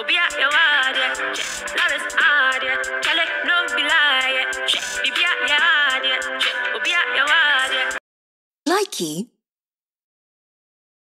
Obi a your yeah. Love is hard, yeah. Tell it no be. Be your yeah. Your yeah. Likey